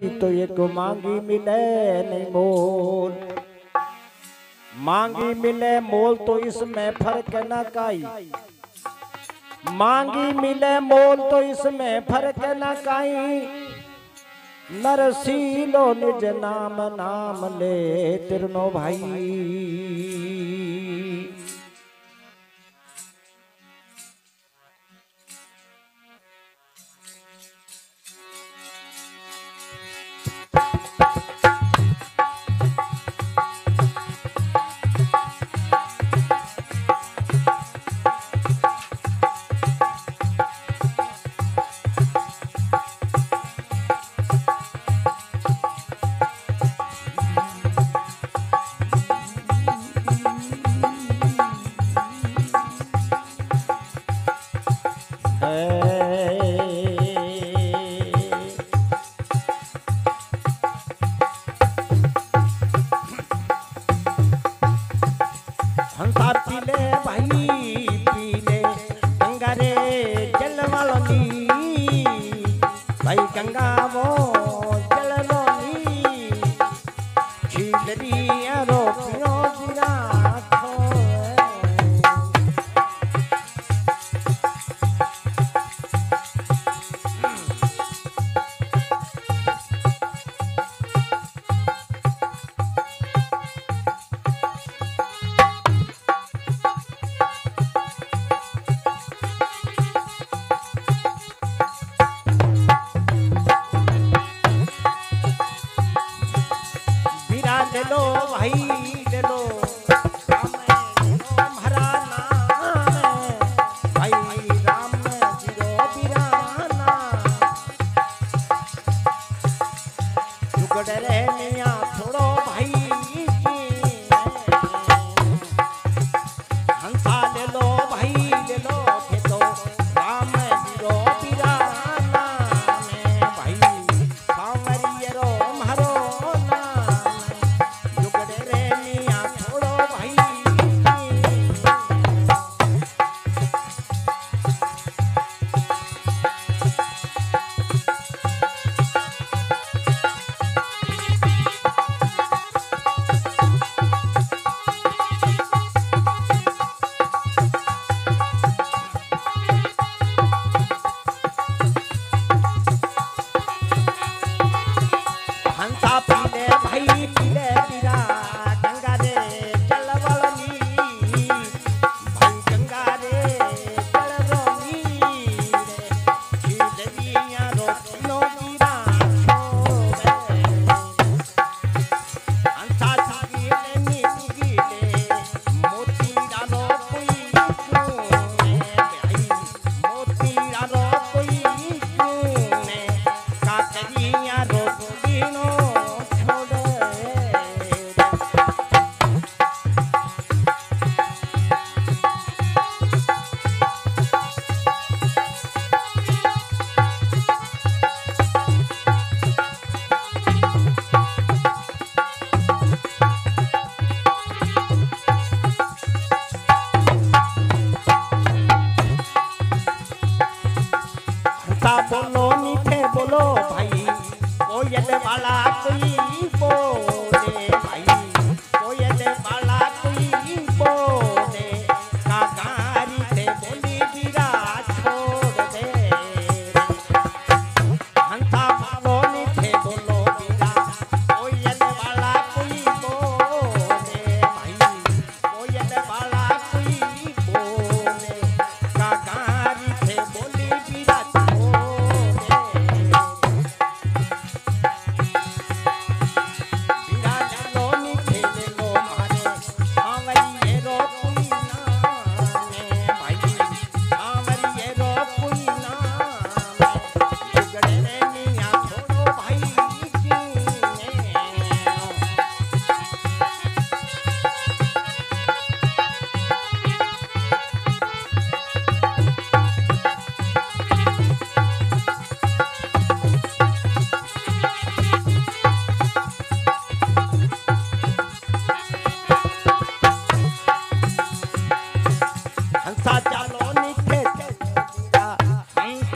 तो एक मांगी मिले नहीं मोल। मांगी मिले मोल तो इसमें फ़र्क न काई। मांगी मिले मोल तो इसमें फ़र्क न काई। नरसीलो निज नाम नाम ले तिरनो भाई। हंसा पी ले भाई पी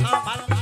हाँ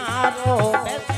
મારો બેસ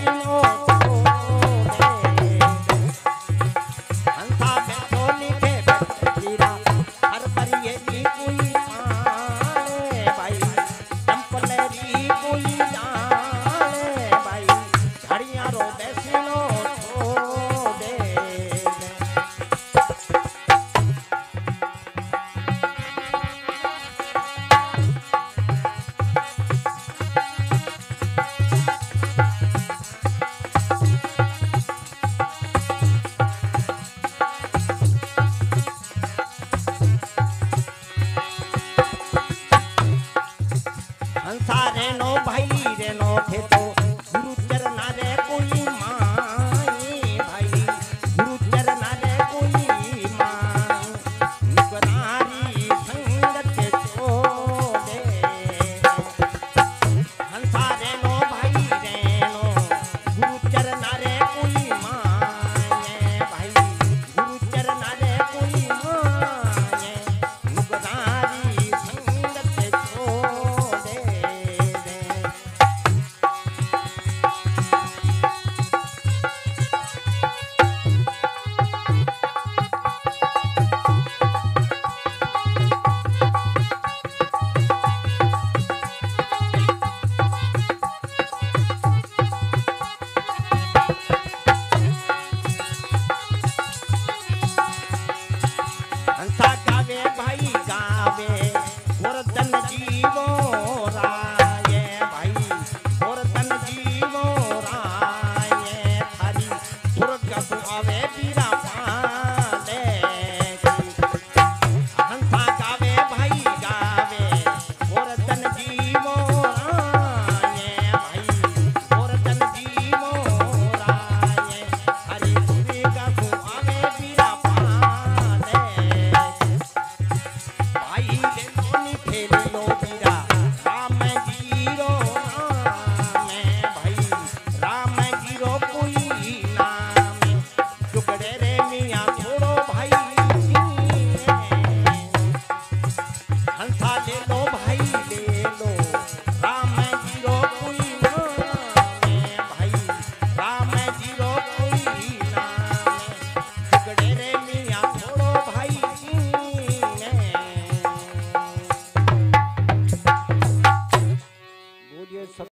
যাবে